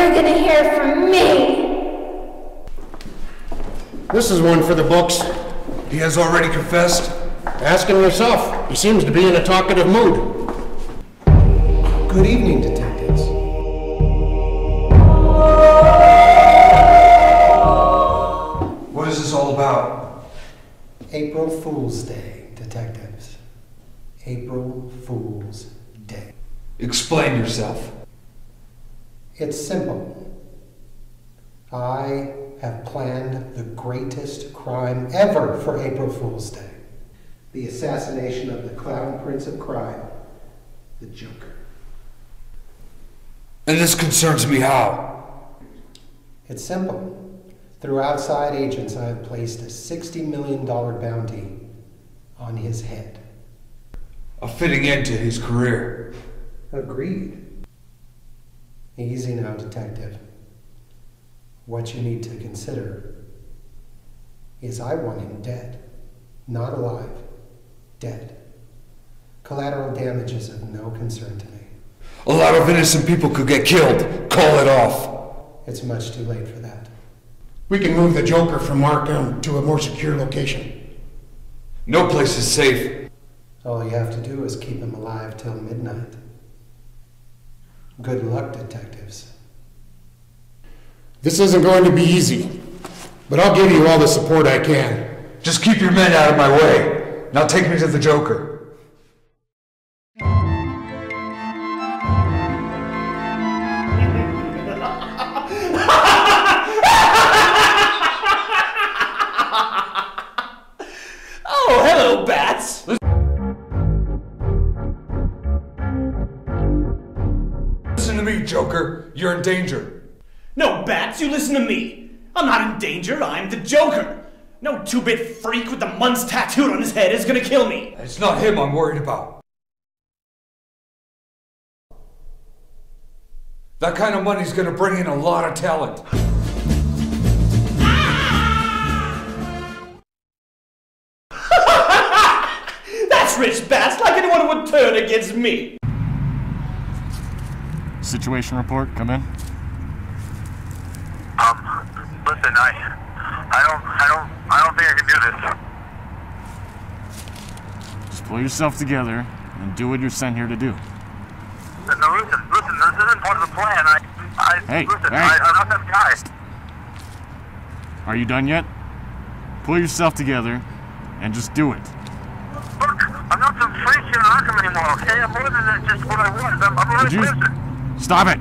you're going to hear from me. This is one for the books. He has already confessed? Ask him yourself. He seems to be in a talkative mood. Good evening, detectives. What is this all about? April Fool's Day, detectives. April Fool's Day. Explain yourself. It's simple. I have planned the greatest crime ever for April Fool's Day the assassination of the clown prince of crime, the Joker. And this concerns me how? It's simple. Through outside agents, I have placed a $60 million bounty on his head. A fitting end to his career. Agreed. Easy now, detective. What you need to consider is I want him dead, not alive, dead. Collateral damage is of no concern to me. A lot of innocent people could get killed. Call it off. It's much too late for that. We can move the Joker from Arkham to a more secure location. No place is safe. All you have to do is keep him alive till midnight. Good luck, detectives. This isn't going to be easy, but I'll give you all the support I can. Just keep your men out of my way. Now take me to the Joker. Danger. No, Bats, you listen to me. I'm not in danger, I'm the Joker. No two bit freak with the Munz tattooed on his head is gonna kill me. It's not him I'm worried about. That kind of money's gonna bring in a lot of talent. That's rich, Bats, like anyone would turn against me. Situation report, come in. Um, listen, I, I don't, I don't, I don't think I can do this. Just pull yourself together and do what you're sent here to do. No, listen, listen, this isn't part of the plan. I, I, Hey, listen, hey. I, I'm not that guy. Are you done yet? Pull yourself together and just do it. Look, I'm not some freak here in Arkham anymore, okay? I'm more than that, just what I was. I'm, I'm a real person. Stop it?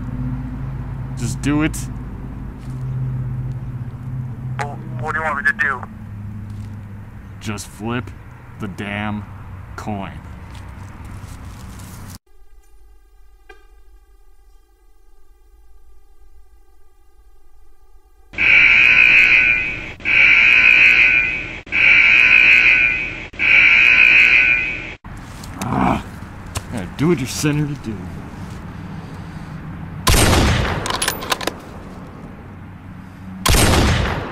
Just do it. Well, what do you want me to do? Just flip the damn coin. Ah, do what you're sent here to do.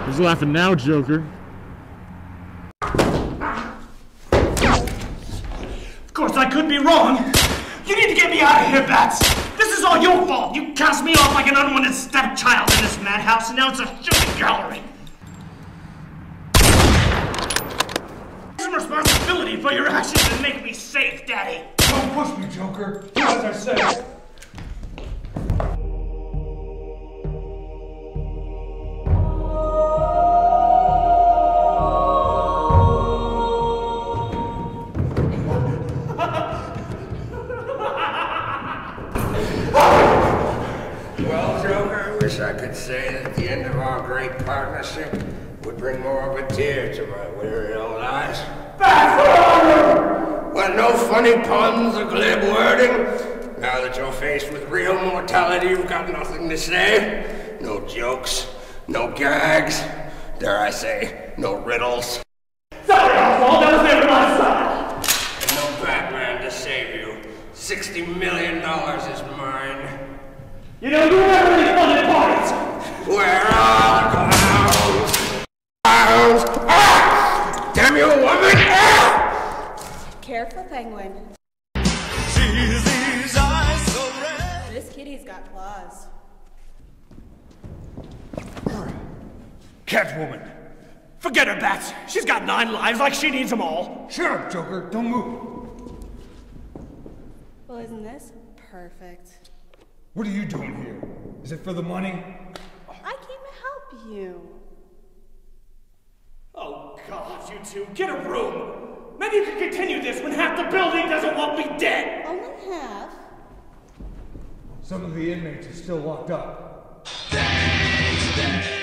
Who's laughing now, Joker? Of course, I could be wrong. You need to get me out of here, Bats. This is all your fault. You cast me off like an unwanted stepchild in this madhouse, and now it's a shooting gallery. Some responsibility for your actions and make me safe, Daddy. Don't push me, Joker. Do as I say. More of a tear to my weary old eyes. Well, no funny puns or glib wording. Now that you're faced with real mortality, you've got nothing to say. No jokes, no gags, dare I say, no riddles, Sorry, Oswald, that was never my style. and no Batman to save you. Sixty million dollars is mine. You know, you never really fun at parties. Careful, penguin. This kitty's got claws. Catwoman, Forget her, Bats. She's got nine lives like she needs them all. Shut up, Joker. Don't move. Well, isn't this perfect? What are you doing here? Is it for the money? I came to help you. Oh, God, you two, get a room. Maybe you can continue this when half the building doesn't want me dead. Only half. Some of the inmates are still locked up. Thanks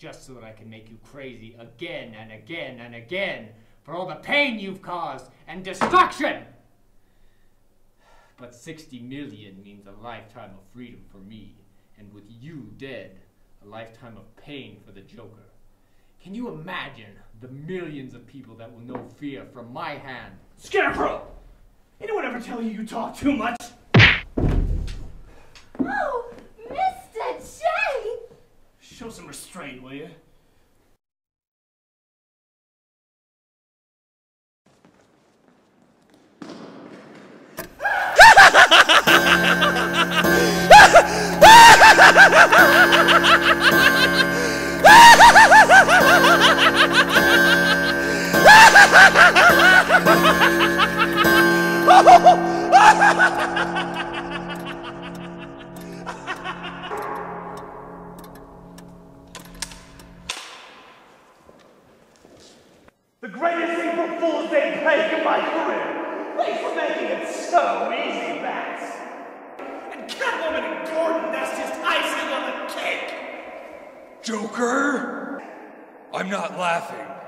just so that I can make you crazy again and again and again for all the pain you've caused and destruction! But 60 million means a lifetime of freedom for me, and with you dead, a lifetime of pain for the Joker. Can you imagine the millions of people that will know fear from my hand? Scarecrow! Anyone ever tell you you talk too much? Oh! Show some restraint, will you? The greatest April Fool's Day prank in my career! Thanks for making it so easy, Bats! And Catwoman and Gordon, that's just icing on the cake! Joker? I'm not laughing.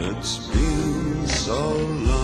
It's been so long.